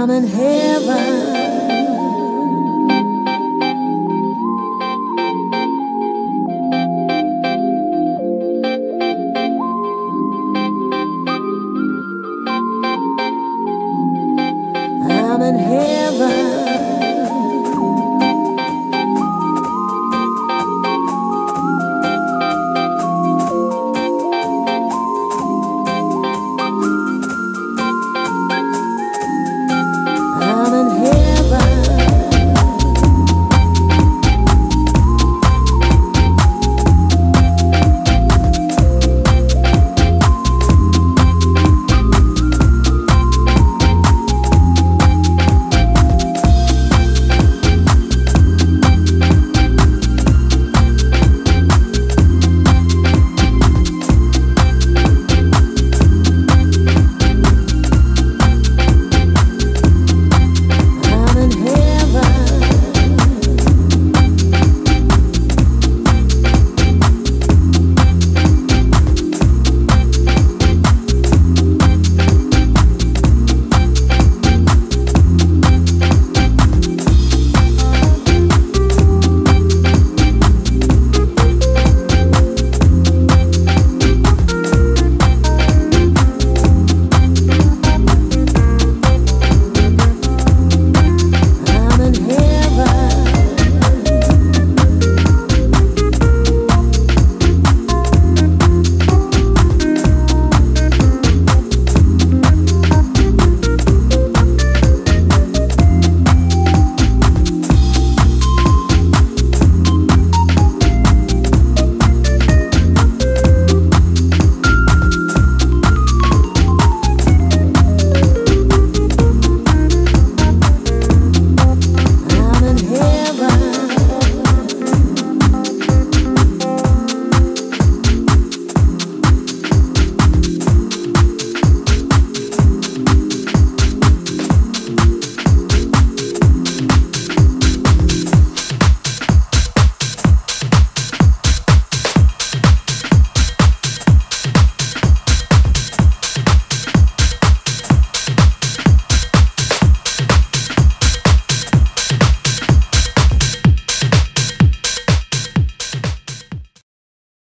I'm in heaven.